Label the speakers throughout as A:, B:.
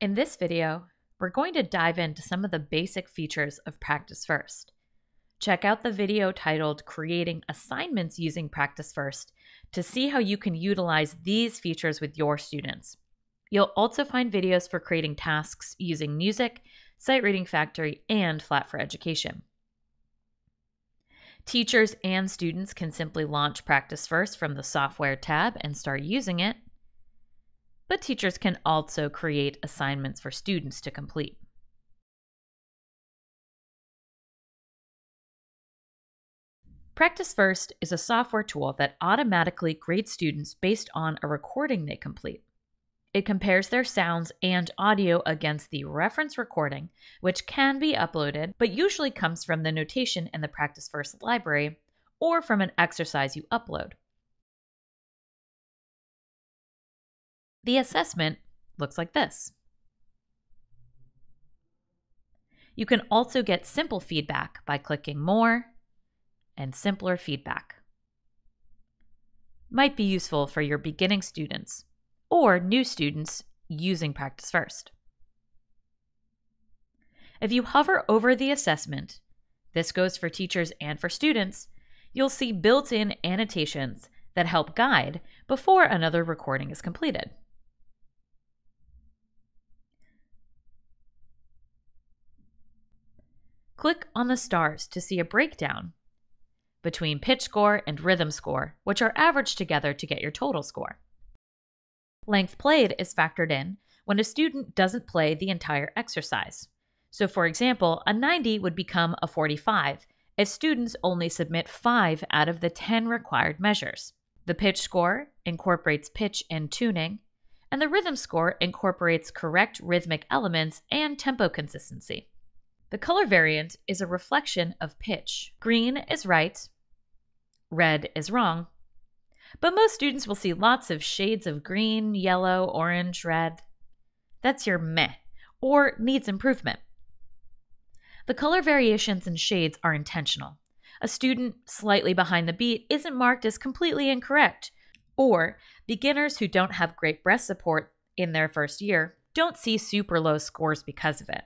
A: In this video, we're going to dive into some of the basic features of Practice First. Check out the video titled Creating Assignments Using Practice First to see how you can utilize these features with your students. You'll also find videos for creating tasks using Music, Sight Reading Factory, and Flat for Education. Teachers and students can simply launch Practice First from the Software tab and start using it but teachers can also create assignments for students to complete. Practice First is a software tool that automatically grades students based on a recording they complete. It compares their sounds and audio against the reference recording, which can be uploaded, but usually comes from the notation in the Practice First library or from an exercise you upload. The assessment looks like this. You can also get simple feedback by clicking More and Simpler Feedback. Might be useful for your beginning students or new students using Practice First. If you hover over the assessment, this goes for teachers and for students, you'll see built in annotations that help guide before another recording is completed. Click on the stars to see a breakdown between pitch score and rhythm score, which are averaged together to get your total score. Length played is factored in when a student doesn't play the entire exercise. So, for example, a 90 would become a 45 if students only submit 5 out of the 10 required measures. The pitch score incorporates pitch and tuning, and the rhythm score incorporates correct rhythmic elements and tempo consistency. The color variant is a reflection of pitch. Green is right, red is wrong. But most students will see lots of shades of green, yellow, orange, red. That's your meh, or needs improvement. The color variations and shades are intentional. A student slightly behind the beat isn't marked as completely incorrect, or beginners who don't have great breath support in their first year don't see super low scores because of it.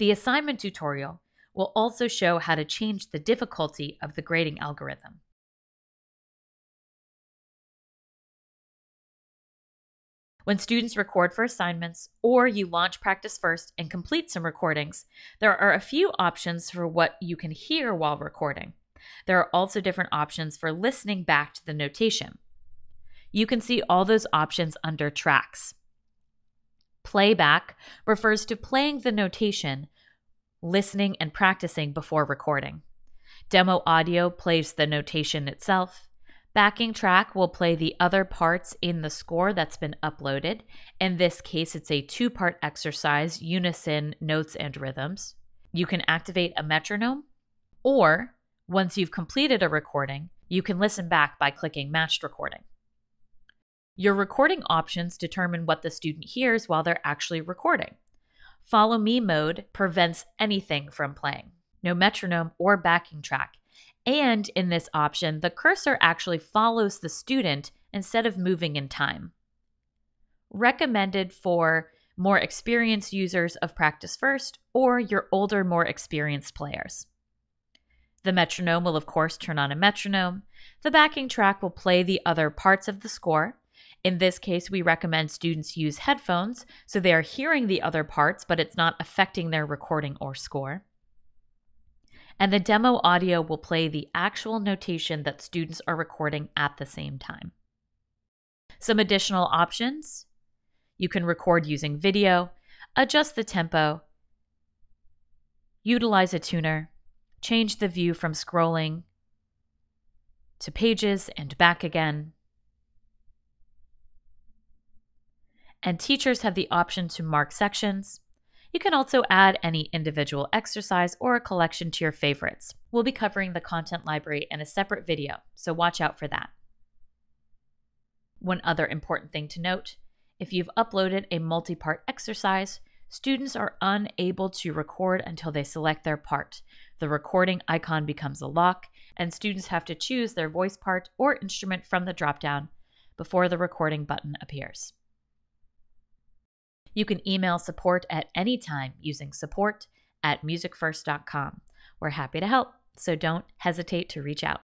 A: The assignment tutorial will also show how to change the difficulty of the grading algorithm. When students record for assignments or you launch Practice First and complete some recordings, there are a few options for what you can hear while recording. There are also different options for listening back to the notation. You can see all those options under Tracks. Playback refers to playing the notation, listening, and practicing before recording. Demo audio plays the notation itself. Backing track will play the other parts in the score that's been uploaded. In this case, it's a two part exercise, unison, notes, and rhythms. You can activate a metronome, or once you've completed a recording, you can listen back by clicking Matched Recording. Your recording options determine what the student hears while they're actually recording. Follow me mode prevents anything from playing, no metronome or backing track. And in this option, the cursor actually follows the student instead of moving in time. Recommended for more experienced users of Practice First or your older, more experienced players. The metronome will, of course, turn on a metronome. The backing track will play the other parts of the score. In this case, we recommend students use headphones so they are hearing the other parts, but it's not affecting their recording or score. And the demo audio will play the actual notation that students are recording at the same time. Some additional options you can record using video, adjust the tempo, utilize a tuner, change the view from scrolling to pages and back again, and teachers have the option to mark sections. You can also add any individual exercise or a collection to your favorites. We'll be covering the content library in a separate video, so watch out for that. One other important thing to note if you've uploaded a multi part exercise, students are unable to record until they select their part. The recording icon becomes a lock, and students have to choose their voice part or instrument from the dropdown before the recording button appears. You can email support at any time using support at musicfirst.com. We're happy to help, so don't hesitate to reach out.